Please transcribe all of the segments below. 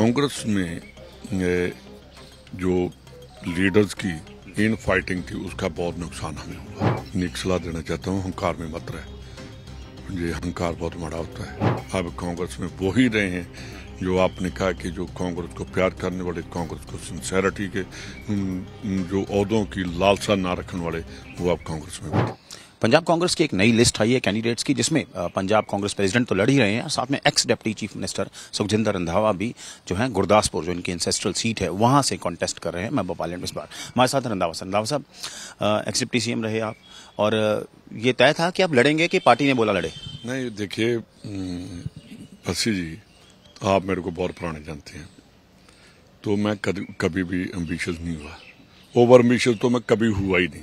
कांग्रेस में जो लीडर्स की इन फाइटिंग थी, उसका बहुत नुकसान हमें हुआ। एक सलाह देना चाहता हूँ हंकार में मत रहे। ये हंकार बहुत बड़ा होता है। अब कांग्रेस में वो ही रहे हैं, जो आपने कहा कि जो कांग्रेस को प्यार करने वाले, कांग्रेस को सिंसेरिटी के जो अहदों की लालसा ना रखने वाले, वो अब कांग्रेस में पंजाब कांग्रेस की एक नई लिस्ट आई है कैंडिडेट्स की, जिसमें पंजाब कांग्रेस प्रेसिडेंट तो लड़ ही रहे हैं, साथ में ex deputy chief minister Sukhjinder Randhawa भी जो है गुरदासपुर, जो इनकी इंसेस्ट्रल सीट है, वहाँ से कॉन्टेस्ट कर रहे हैं। मैं पार्लियामेंट इस बार। हमारे साथ रंधावा रंधावा साहब एक्स डिप्टी सीएम रहे आप, और ये तय था कि आप लड़ेंगे कि पार्टी ने बोला लड़े? नहीं, देखिए बसी जी, आप मेरे को बहुत पुराने जानते हैं तो मैं कभी भी एम्बिशियस नहीं हुआ। ओवर एम्बिशियस तो मैं कभी हुआ ही नहीं।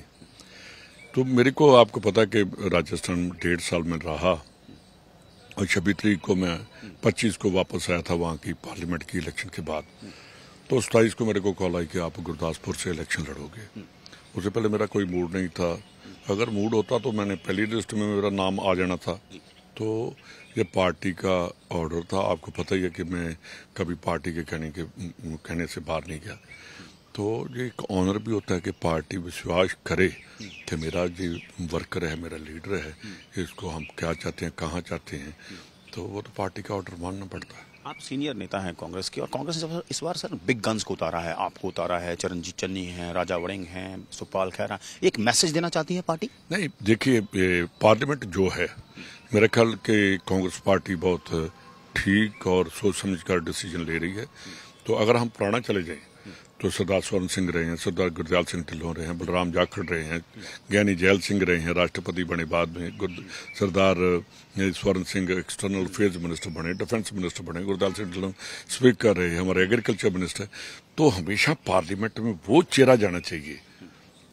तो मेरे को आपको पता कि राजस्थान डेढ़ साल में रहा और छब्बीस तरीक को मैं पच्चीस को वापस आया था वहाँ की पार्लियामेंट की इलेक्शन के बाद। तो सताईस को मेरे को कॉल आई कि आप गुरदासपुर से इलेक्शन लड़ोगे। उससे पहले मेरा कोई मूड नहीं था। अगर मूड होता तो मैंने पहली लिस्ट में मेरा नाम आ जाना था। तो ये पार्टी का ऑर्डर था। आपको पता ही है कि मैं कभी पार्टी के कहने के, कहने से बाहर नहीं गया। तो ये एक ऑनर भी होता है कि पार्टी विश्वास करे कि मेरा जो वर्कर है मेरा लीडर है इसको हम क्या चाहते हैं कहाँ चाहते हैं तो वो तो पार्टी का ऑर्डर मानना पड़ता है। आप सीनियर नेता हैं कांग्रेस के और कांग्रेस ने इस बार सर बिग गन्स को उतारा है आपको उतारा है चरणजीत चन्नी है राजा वड़िंग हैं सुखपाल खैरा एक मैसेज देना चाहती है पार्टी? नहीं देखिए पार्लियामेंट जो है मेरे ख्याल के कांग्रेस पार्टी बहुत ठीक और सोच समझ कर डिसीज़न ले रही है। तो अगर हम पुराना चले जाएँ तो सरदार स्वर्ण सिंह रहे हैं, सरदार गुरदयाल सिंह ढिल्लों रहे हैं, बलराम जाखड़ रहे हैं, ज्ञानी जैल सिंह रहे हैं, राष्ट्रपति बने बाद में Sardar Swaran Singh external affairs minister बने डिफेंस मिनिस्टर बने, गुरदयाल सिंह ढिल्लों स्पीकर रहे हमारे एग्रीकल्चर मिनिस्टर तो हमेशा पार्लियामेंट में वो चेहरा जाना चाहिए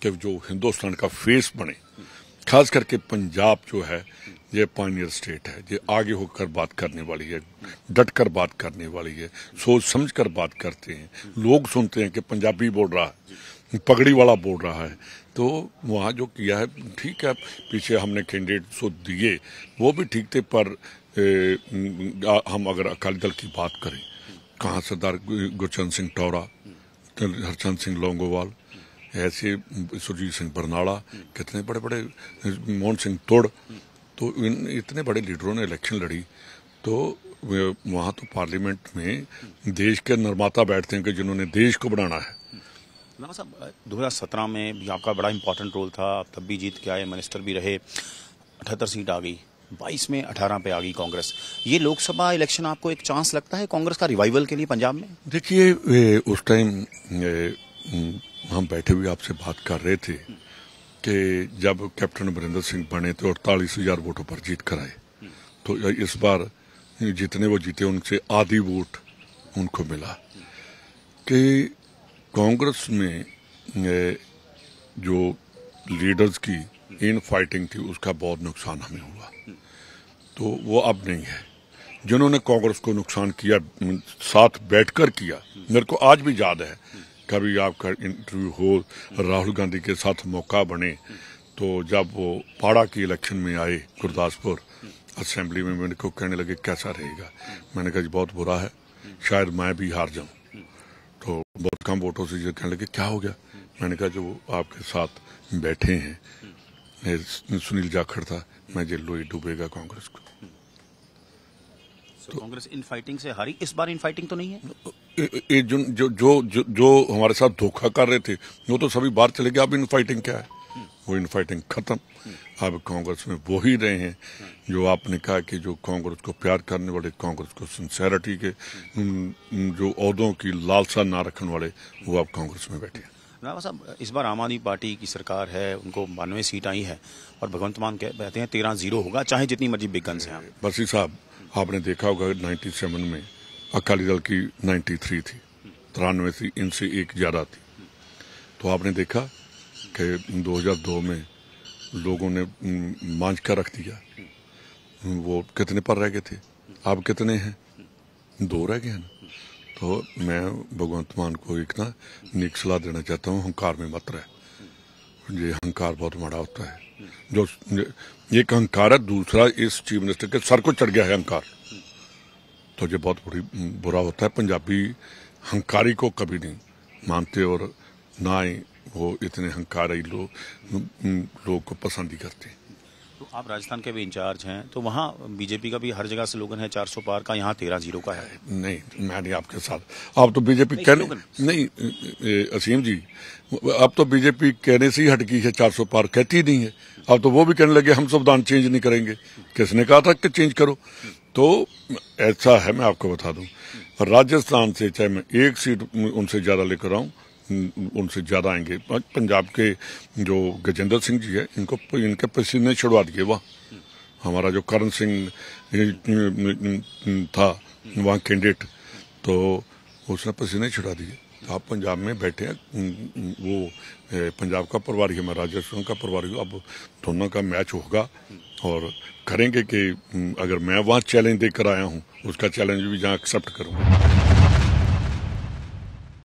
कि जो हिंदुस्तान का फेस बने। खास करके पंजाब जो है ये पानियर स्टेट है ये आगे होकर बात करने वाली है डट कर बात करने वाली है सोच समझ कर बात करते हैं। लोग सुनते हैं कि पंजाबी बोल रहा है पगड़ी वाला बोल रहा है। तो वहाँ जो किया है ठीक है पीछे हमने कैंडिडेट सो दिए वो भी ठीक थे पर ए, हम अगर अकाली दल की बात करें कहाँ सरदार गुरचंद सिंह टौरा हरचंद सिंह लोंगोवाल ऐसे सुरजीत सिंह बरनाला कितने बड़े बड़े मोहन सिंह तोड़ तो इन इतने बड़े लीडरों ने इलेक्शन लड़ी तो वहाँ तो पार्लियामेंट में देश के निर्माता बैठते हैं कि जिन्होंने देश को बनाना है। साहब दो हज़ार सत्रह में भी आपका बड़ा इंपॉर्टेंट रोल था आप तब भी जीत के आए मिनिस्टर भी रहे अठहत्तर सीट आ गई बाईस में अठारह पे आ गई कांग्रेस। ये लोकसभा इलेक्शन आपको एक चांस लगता है कांग्रेस का रिवाइवल के लिए पंजाब में? देखिए उस टाइम हम बैठे हुए आपसे बात कर रहे थे कि जब कैप्टन अमरिंदर सिंह बने तो अड़तालीस हज़ार वोटों पर जीत कर आए। तो इस बार जितने वो जीते, उनसे आधी वोट उनको मिला। कि कांग्रेस में जो लीडर्स की इन फाइटिंग थी, उसका बहुत नुकसान हमें हुआ। तो वो अब नहीं है। जिन्होंने कांग्रेस को नुकसान किया, साथ बैठकर किया, मेरे को आज भी याद है कभी आपका इंटरव्यू हो राहुल गांधी के साथ मौका बने तो जब वो पाड़ा की इलेक्शन में आए गुरदासपुर असेंबली में मेरे को कहने लगे कैसा रहेगा? मैंने कहा बहुत बुरा है। शायद मैं भी हार जाऊँ। तो बहुत कम वोटों से कहने लगे क्या हो गया? मैंने कहा जो आपके साथ बैठे हैं। सुनील जाखड़ था मैं जेलो ही डूबेगा कांग्रेस को। तो कांग्रेस इन फाइटिंग से हारी? इस बार इन फाइटिंग तो नहीं है? जो जो जो जो, जो हमारे साथ धोखा कर रहे थे वो तो सभी बाहर चले गए अब इन फाइटिंग क्या है? वो इन फाइटिंग खत्म। अब कांग्रेस में वो ही रहे हैं जो आपने कहा कि जो कांग्रेस को प्यार करने वाले कांग्रेस को सिंसेरिटी के जो अहदों की लालसा ना रखने वाले वो अब कांग्रेस में बैठे साहब इस बार आम आदमी पार्टी की सरकार है उनको बानवे सीट आई है और भगवंत मान कहते हैं तेरह ज़ीरो होगा चाहे जितनी मर्ज़ी बिग गन्स हैं बसी साहब आपने देखा होगा 97 में अकाली दल की 93 थी। तिरानवे थी इनसे एक ज़्यादा थी। तो आपने देखा कि 2002 में लोगों ने मांझ का रख दिया। वो कितने पर रह गए थे? अब कितने हैं? दो रह गए हैं। तो मैं भगवंत मान को एक ना, निक सलाह देना चाहता हूँ, हंकार में मत रहे। ये हंकार बहुत बड़ा होता है। जो एक अहंकार है, दूसरा इस चीफ मिनिस्टर के सर को चढ़ गया है अहंकार मुझे बहुत बुरी बुरा होता है। पंजाबी हंकारी को कभी नहीं मानते और ना ही वो इतने हंकारी लोग लोग को पसंद ही करते। हैं तो आप राजस्थान के भी इंचार्ज हैं तो वहाँ बीजेपी का भी हर जगह से स्लोगन है 400 पार का यहाँ तेरह ज़ीरो का है। नहीं मैं नहीं आपके साथ। आप तो बीजेपी कहने नहीं असीम जी अब तो बीजेपी कहने से ही हटकी है 400 पार कहती ही नहीं है। अब तो वो भी कहने लगे हम संविधान चेंज नहीं करेंगे। किसने कहा था कि चेंज करो? तो ऐसा है, मैं आपको बता दूँ। राजस्थान से चाहे मैं एक सीट उनसे ज़्यादा लेकर आऊँ उनसे ज़्यादा आएँगे। पंजाब के जो गजेंद्र सिंह जी है, इनको इनके पसीने छुड़वा दिए, वहाँ। हमारा जो करण सिंह था, वहाँ कैंडिडेट तो उसने पसीने छुड़ा दिए। आप पंजाब में बैठे हैं वो पंजाब का प्रभारी है, मैं राजस्थान का प्रभारी हूँ, अब दोनों का मैच होगा और करेंगे कि अगर मैं वहाँ चैलेंज देकर आया हूँ, उसका चैलेंज भी जहाँ एक्सेप्ट करूँगा